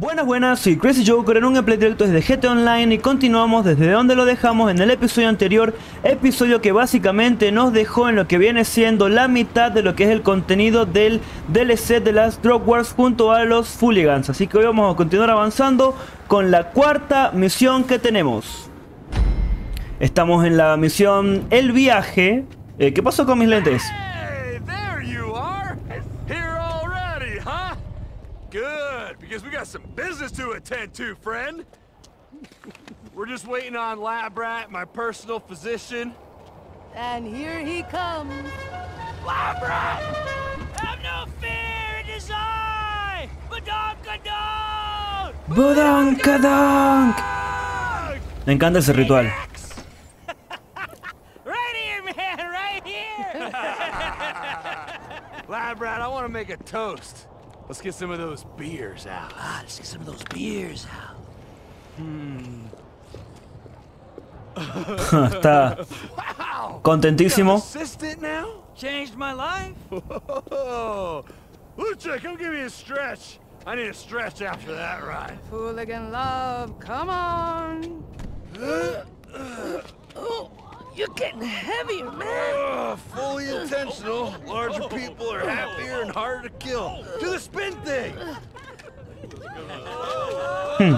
Buenas, buenas, soy Crazy Joker en un gameplay directo desde GT Online y continuamos desde donde lo dejamos en el episodio anterior, episodio que básicamente nos dejó en lo que viene siendo la mitad de lo que es el contenido del DLC de las Drop Wars junto a los Fooligans, así que hoy vamos a continuar avanzando con la cuarta misión que tenemos. Estamos en la misión El Viaje, eh, ¿qué pasó con mis lentes? Because we got some business to attend to, friend. We're just waiting on Labrat, my personal physician. And here he comes. Labrat! Have no fear, it is I, Badonkadonk! ¡Bodonkadonk! Me encanta ese ritual. Right here, man, right here! Labrat, I want to make a toast. Let's get some of those beers out. ah, let's get some of those beers out. Está Wow! contentísimo. Assistant now? Changed my life? Oh, Lucha, come give me a stretch. I need a stretch after that ride. Hooligan love, come on. Oh, you're getting heavier, man. Ugh, fully intentional. Larger people are happier and harder to kill. Do the spin thing. Hmm.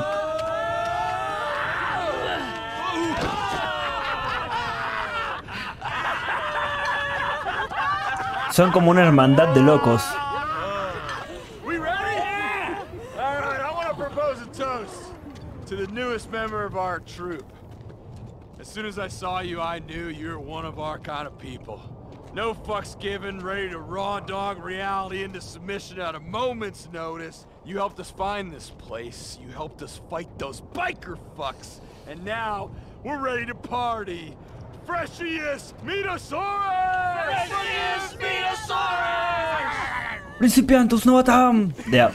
Son como una hermandad de locos. We ready? All right, I want to propose a toast to the newest member of our troop. As soon as I saw you, I knew you were one of our kind of people. No fucks given, ready to raw dog reality into submission at a moment's notice. You helped us find this place. You helped us fight those biker fucks. And now, we're ready to party. Freshiest Metasaurus! Freshiest Metasaurus! Principiantus novatam. Ya. Yeah.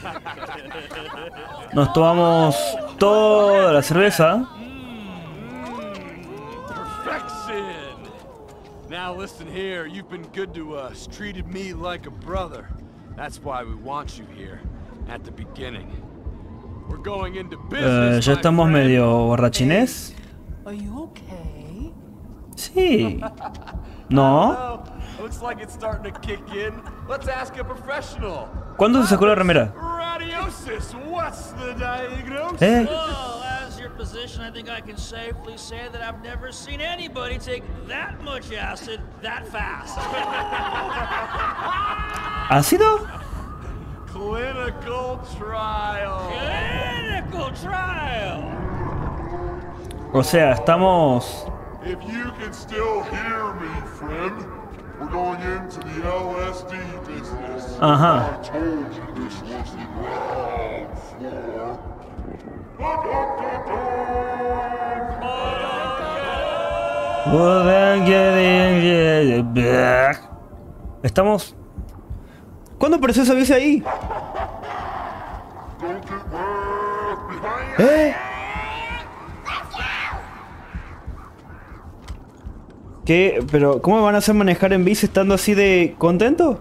Nos tomamos toda la cerveza. Now listen here, you've been good to us, treated me like a brother. That's why we want you here, at the beginning. We're going into Eh, business, ya estamos friend. medio borrachines. Are you okay? Sí. No. Looks like it's starting to kick in. Let's ask a professional. ¿Cuándo se sacó la remera? Radiosis, what's the diagnosis? Eh. Well, as your physician, I think I can safely say that I've never seen anybody take that much acid that fast. ¿Ácido? Clinical trial. Clinical trial! O sea, estamos. If you can still hear me, friend, we're going into the LSD business. Ajá. I told you this was the ground floor. Estamos. ¿Cuándo apareció esa bici ahí? ¿Eh? ¿Qué? ¿Pero cómo van a hacer manejar en bici estando así de contento?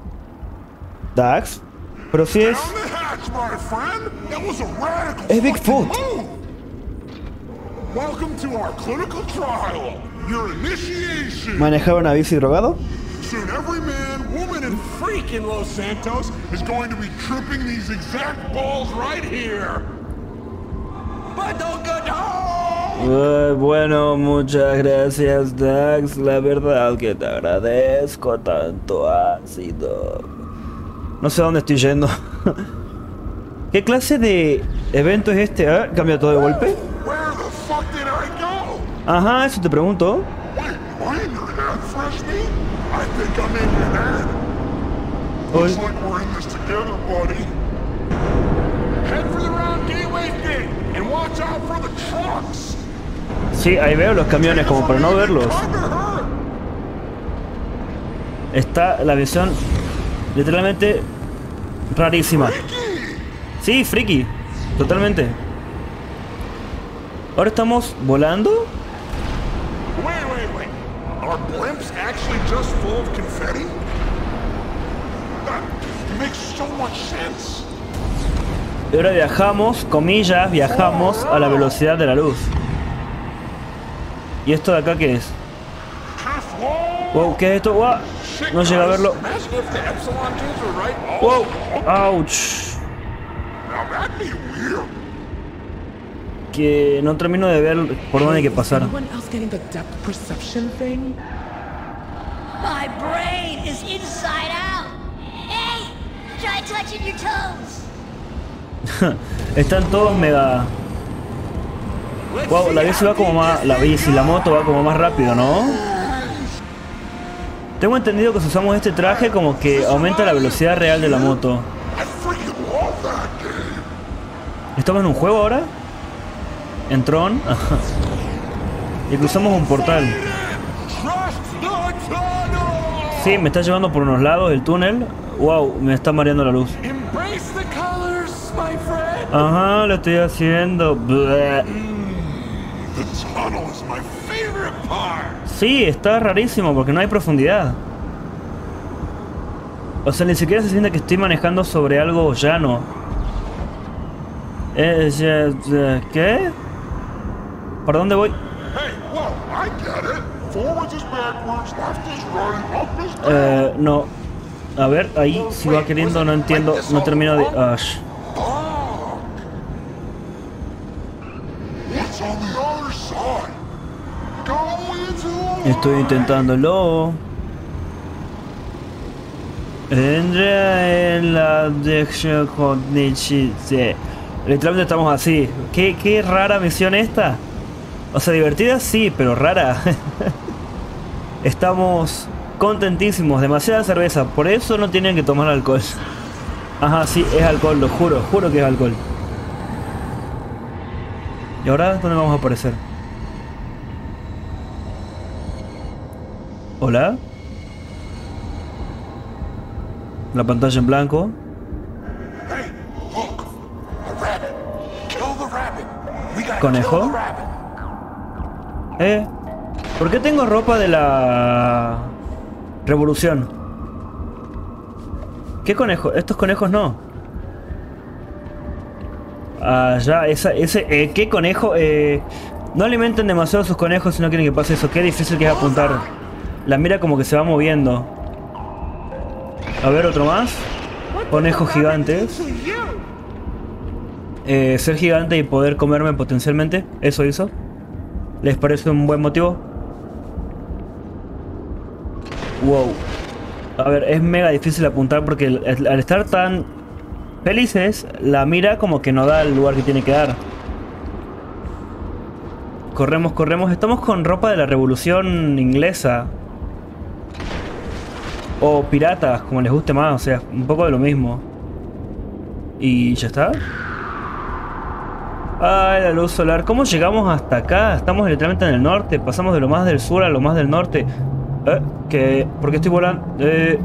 Dax. Pero si es. My friend. That was a radical Es Bigfoot. Welcome to our clinical trial. Your initiation. ¿Manejar una bici drogado? Soon every man, woman, and freak in Los Santos is going to be tripping these exact balls right here. But don't go down! Bueno, muchas gracias, Dax. La verdad que te agradezco tanto ácido. No sé a dónde estoy yendo. ¿Qué clase de evento es este? ¿Cambia todo de golpe? Ajá, eso te pregunto. Trucks! Sí, ahí veo los camiones como para no verlos. Está la visión literalmente rarísima. Sí, friki. Totalmente. Ahora estamos volando. Wait, wait, wait. Are blimps actually just full of confetti? makes so much sense. Y ahora viajamos, comillas, viajamos a la velocidad de la luz. ¿Y esto de acá qué es? Wow, ¿qué es esto? Wow, no llega a verlo. Imagine if Que no termino de ver por dónde hay que pasar. Anyone else getting the depth perception thing? My brain is inside out. Hey, try touching your toes. Están todos mega... Wow, la bici va como más... La bici, la moto va como más rápido, ¿no? Tengo entendido que si usamos este traje como que aumenta la velocidad real de la moto. I freaking love that game. ¿Estamos en un juego ahora? ¿En Tron? Ajá. Y cruzamos un portal. Sí, me está llevando por unos lados el túnel. Wow, me está mareando la luz. Ajá, lo estoy haciendo. Sí, está rarísimo porque no hay profundidad. O sea, ni siquiera se siente que estoy manejando sobre algo llano. Eh, ¿Qué? ¿Para dónde voy? Eh, no. A ver, ahí si va queriendo, no entiendo, no termino de... Ash. The Estoy intentándolo. Entra en la dirección. Literalmente estamos así. ¿Qué, qué rara misión esta. O sea, divertida sí, pero rara. Estamos contentísimos. Demasiada cerveza. Por eso no tienen que tomar alcohol. Ajá, sí, es alcohol, lo juro. Juro que es alcohol. ¿Y ahora dónde vamos a aparecer? Hola. La pantalla en blanco. Hey, Eh. ¿Por qué tengo ropa de la revolución? ¿Qué conejo? Estos conejos no. Ah, ya, esa, ese, eh, ¿qué conejo? Eh, no alimenten demasiado a sus conejos si no quieren que pase eso. Qué difícil que es apuntar. La mira como que se va moviendo. A ver, otro más. Conejos gigantes. Eh, ser gigante y poder comerme potencialmente. Eso hizo. ¿Les parece un buen motivo? Wow. A ver, es mega difícil apuntar porque al estar tan felices, la mira como que no da el lugar que tiene que dar. Corremos, corremos. Estamos con ropa de la revolución inglesa. O piratas, como les guste más. O sea, un poco de lo mismo. ¿Y ya está? Ay, la luz solar. ¿Cómo llegamos hasta acá? Estamos literalmente en el norte. Pasamos de lo más del sur a lo más del norte. Eh, ¿qué? ¿Por qué estoy volando? Eh,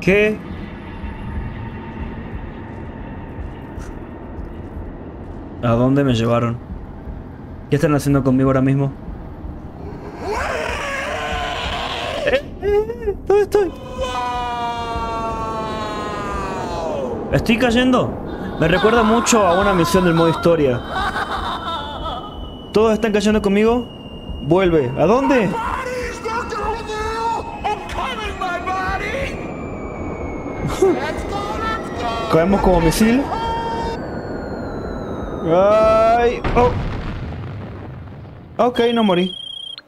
¿Qué? ¿A dónde me llevaron? ¿Qué están haciendo conmigo ahora mismo? Eh, eh, ¿Dónde estoy? ¿Estoy cayendo? Me recuerda mucho a una misión del modo historia. ¿Todos están cayendo conmigo? Vuelve. ¿A dónde? Caemos como misil. Ay. Oh. Ok, no morí.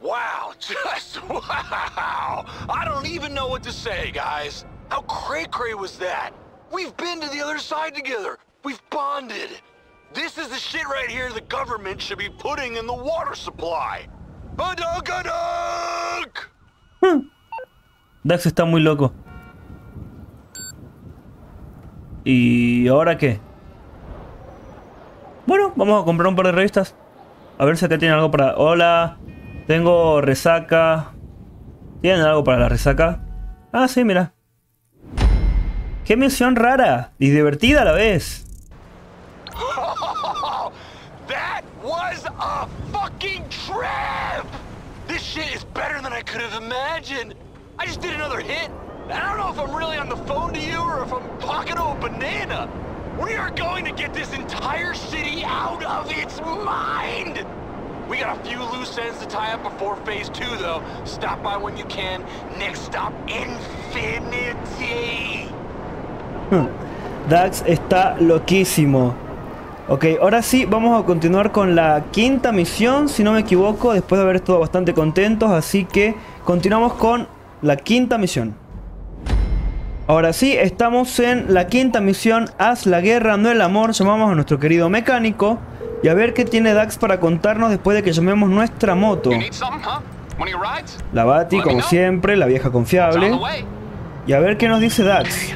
Wow, just wow! I don't even know what to say, guys. How cray cray was that? We've been to the other side together. We've bonded. This is the shit right here the government should be putting in the water supply. Badunk-a-dunk! Dax está muy loco. ¿Y ahora qué? Bueno, vamos a comprar un par de revistas. A ver si acá tienen algo para... Hola. Tengo resaca. ¿Tienen algo para la resaca? Ah, sí, mira. ¡Qué misión rara! Y divertida a la vez. That was a fucking trip! This shit is better than I could have imagined. I just did another hit, I don't know if I'm really on the phone to you or if I'm talking to a banana. We are going to get this entire city out of its mind! We got a few loose ends to tie up before phase two, though. Stop by when you can. Next stop, Infinity! Hmm. Dax está loquísimo. Ok, ahora sí, vamos a continuar con la quinta misión, si no me equivoco, después de haber estado bastante contentos, así que continuamos con la quinta misión. Ahora sí, estamos en la quinta misión, Haz la guerra, no el amor, llamamos a nuestro querido mecánico y a ver qué tiene Dax para contarnos después de que llamemos nuestra moto. La Bati, como siempre, la vieja confiable. Y a ver qué nos dice Dax.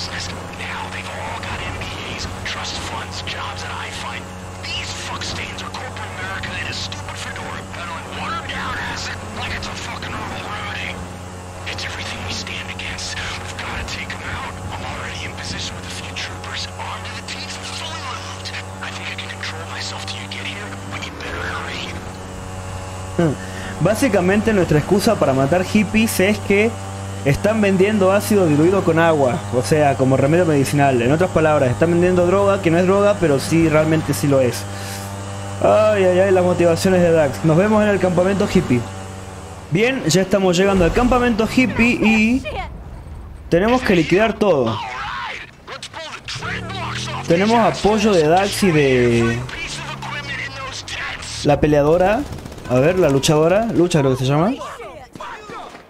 business. Now they've all got MBAs, trust funds, jobs at iFind. These fuck stains are corporate America in a stupid fedora peddling watered down acid like it's a fucking herbal remedy. It's everything we stand against. We've got to take them out. I'm already in position with a few troopers, armed to the teeth, fully loaded. I think I can control myself till you get here, but you better hurry. Hmm. Básicamente nuestra excusa para matar hippies es que están vendiendo ácido diluido con agua, o sea, como remedio medicinal. En otras palabras, están vendiendo droga que no es droga, pero sí realmente sí lo es. Ay, ay, ay, las motivaciones de Dax. Nos vemos en el campamento hippie. Bien, ya estamos llegando al campamento hippie y tenemos que liquidar todo. Tenemos apoyo de Dax y de la peleadora a ver, la luchadora, lucha creo que se llama.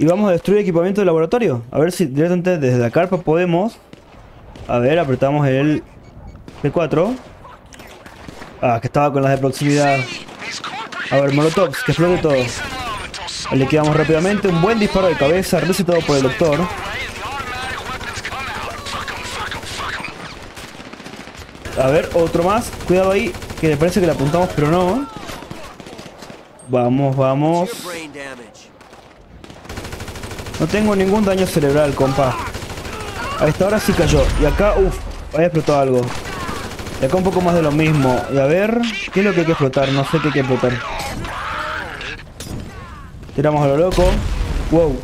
Y vamos a destruir equipamiento de laboratorio. A ver si directamente desde la carpa podemos. A ver, apretamos el P4. Ah, que estaba con las de proximidad. A ver, Molotovs, que explote todo. Liquidamos rápidamente. Un buen disparo de cabeza, resetado por el doctor. A ver, otro más. Cuidado ahí, que me parece que le apuntamos, pero no. Vamos, vamos. No tengo ningún daño cerebral, compa. A esta hora sí cayó. Y acá, uff, había explotado algo. Y acá un poco más de lo mismo. Y a ver, ¿qué es lo que hay que explotar? No sé qué hay que explotar. Tiramos a lo loco. Wow.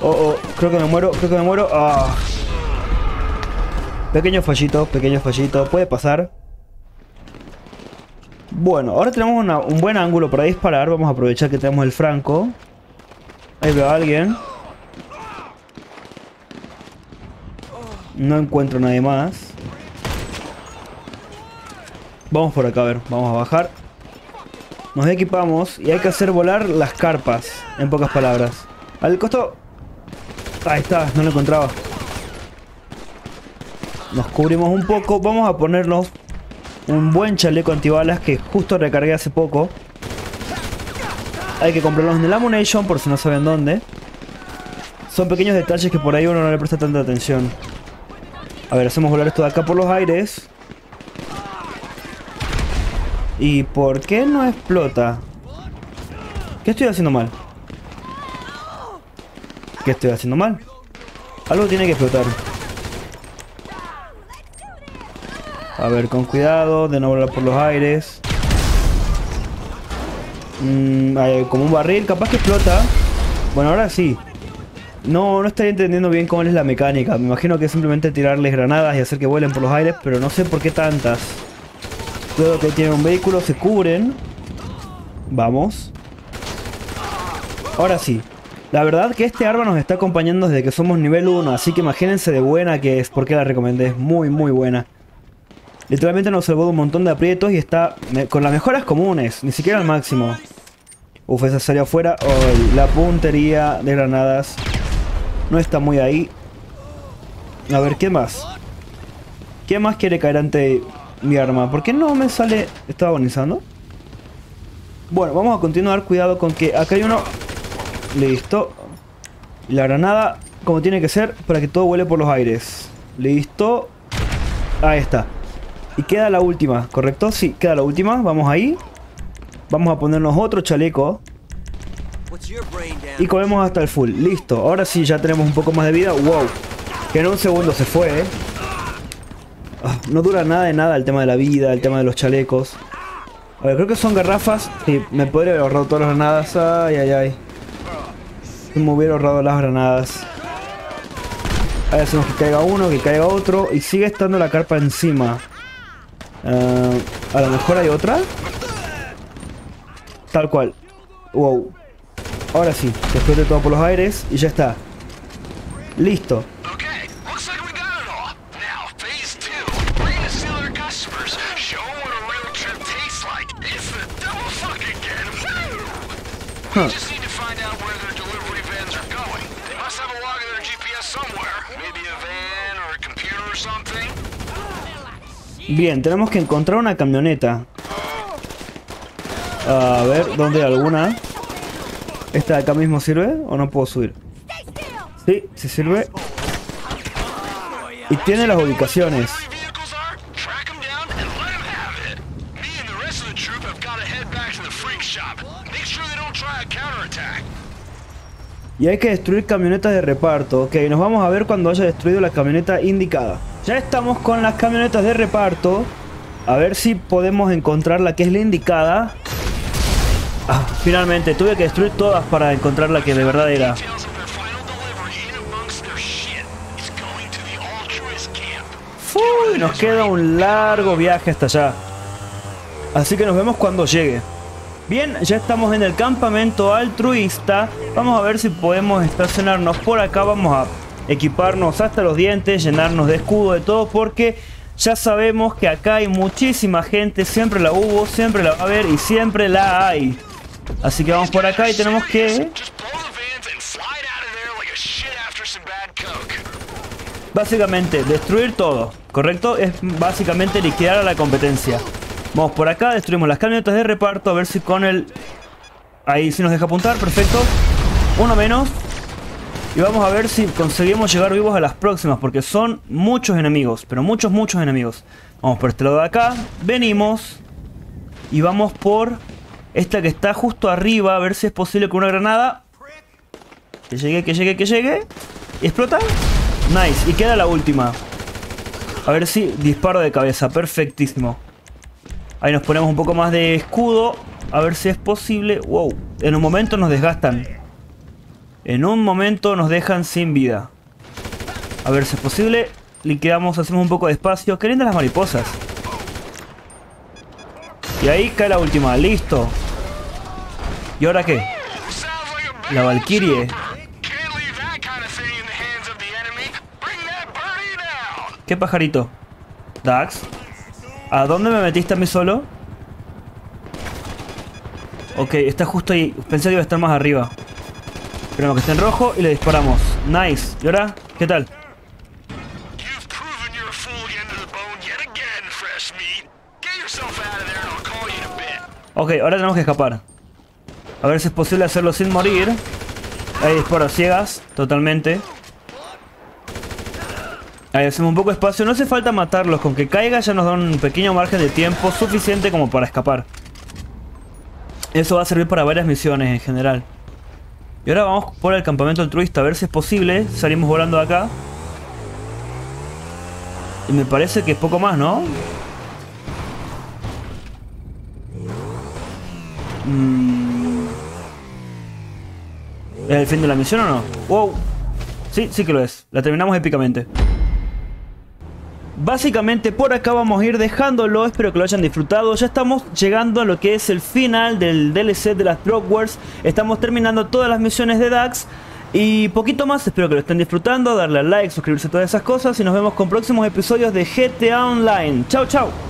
Oh, oh, creo que me muero, creo que me muero. Ah. Pequeño fallito, pequeño fallito. Puede pasar. Bueno, ahora tenemos un buen ángulo para disparar. Vamos a aprovechar que tenemos el franco. Ahí veo a alguien. No encuentro nadie más. Vamos por acá, a ver. Vamos a bajar. Nos equipamos y hay que hacer volar las carpas. En pocas palabras. Al costo... Ahí está, no lo encontraba. Nos cubrimos un poco. Vamos a ponernos un buen chaleco antibalas que justo recargué hace poco. Hay que comprarlos en el Ammunition por si no saben dónde. Son pequeños detalles que por ahí uno no le presta tanta atención. A ver, hacemos volar esto de acá por los aires. ¿Y por qué no explota? ¿Qué estoy haciendo mal? ¿Qué estoy haciendo mal? Algo tiene que explotar. A ver, con cuidado, de no volar por los aires. Mm, como un barril, capaz que explota. Bueno, ahora sí. No, no estoy entendiendo bien cómo es la mecánica. Me imagino que es simplemente tirarles granadas y hacer que vuelen por los aires, pero no sé por qué tantas. Luego que tienen un vehículo, se cubren. Vamos. Ahora sí. La verdad que este arma nos está acompañando desde que somos nivel 1, así que imagínense de buena que es, porque la recomendé, es muy muy buena. Literalmente nos salvó un montón de aprietos y está con las mejoras comunes, ni siquiera al máximo. Uf, esa salió afuera. la puntería de granadas no está muy ahí. A ver, ¿qué más? ¿Qué más quiere caer ante mi arma? ¿Por qué no me sale... ¿Estaba agonizando? Bueno, vamos a continuar. Cuidado con que acá hay uno. Listo. La granada, como tiene que ser, para que todo vuele por los aires. Listo. Ahí está. Y queda la última, ¿correcto? Sí, queda la última. Vamos ahí. Vamos a ponernos otro chaleco. Y comemos hasta el full. Listo. Ahora sí, ya tenemos un poco más de vida. Wow. Que en un segundo se fue, ¿eh? Ah, no dura nada de nada el tema de la vida, el tema de los chalecos. A ver, creo que son garrafas. Sí, me podría haber ahorrado todas las granadas. Ay, ay, ay. Me hubiera ahorrado las granadas. Ahí hacemos que caiga uno, que caiga otro. Y sigue estando la carpa encima. Ah, a lo mejor hay otra. Tal cual. Wow. Ahora sí, que explote todo por los aires y ya está. Listo. Okay, looks like we got it all. Now, phase two. We're gonna steal our customers. Show what a real trip tastes like. It's the double fuck again. Woo! We just need to find out where their delivery vans are going. They must have a log of their GPS somewhere. Maybe a van or a computer or something. Bien, tenemos que encontrar una camioneta. A ver, ¿dónde hay alguna? ¿Esta de acá mismo sirve o no puedo subir? Sí, sí sirve. Y tiene las ubicaciones. Y hay que destruir camionetas de reparto. Ok, nos vamos a ver cuando haya destruido la camioneta indicada. Ya estamos con las camionetas de reparto. A ver si podemos encontrar la que es la indicada. Ah, finalmente, tuve que destruir todas para encontrar la que de verdad era. Uy, nos queda un largo viaje hasta allá. Así que nos vemos cuando llegue. Bien, ya estamos en el campamento altruista. Vamos a ver si podemos estacionarnos por acá. Vamos a equiparnos hasta los dientes, llenarnos de escudo, de todo, porque ya sabemos que acá hay muchísima gente. Siempre la hubo, siempre la va a haber y siempre la hay. Así que vamos por acá y tenemos que. Básicamente, destruir todo, ¿correcto? Es básicamente liquidar a la competencia. Vamos por acá, destruimos las camionetas de reparto, a ver si con el... Ahí sí nos deja apuntar, perfecto. Uno menos. Y vamos a ver si conseguimos llegar vivos a las próximas, porque son muchos enemigos, pero muchos, muchos enemigos. Vamos por este lado de acá, venimos. Y vamos por esta que está justo arriba, a ver si es posible con una granada. Que llegue, que llegue, que llegue. ¿Y explota? Nice, y queda la última. A ver si disparo de cabeza, perfectísimo. Ahí nos ponemos un poco más de escudo. A ver si es posible. Wow, en un momento nos desgastan. En un momento nos dejan sin vida. A ver si es posible. Liquidamos, hacemos un poco de espacio. Qué las mariposas. Y ahí cae la última, listo. ¿Y ahora qué? La Valkyrie. ¿Qué pajarito? Dax. ¿A dónde me metiste a mí solo? Ok, está justo ahí. Pensé que iba a estar más arriba. Esperemos que esté en rojo y le disparamos. Nice. ¿Y ahora? ¿Qué tal? Ok, ahora tenemos que escapar. A ver si es posible hacerlo sin morir. Ahí disparo ciegas, totalmente. Ahí hacemos un poco de espacio. No hace falta matarlos. Con que caiga ya nos da un pequeño margen de tiempo suficiente como para escapar. Eso va a servir para varias misiones en general. Y ahora vamos por el campamento altruista a ver si es posible. Salimos volando de acá. Y me parece que es poco más, ¿no? Mm. ¿Es el fin de la misión o no? ¡Wow! Sí, sí que lo es. La terminamos épicamente. Básicamente por acá vamos a ir dejándolo, espero que lo hayan disfrutado. Ya estamos llegando a lo que es el final del DLC de las Drop Wars. Estamos terminando todas las misiones de Dax. Y poquito más, espero que lo estén disfrutando, darle al like, suscribirse a todas esas cosas y nos vemos con próximos episodios de GTA Online. Chao, chao.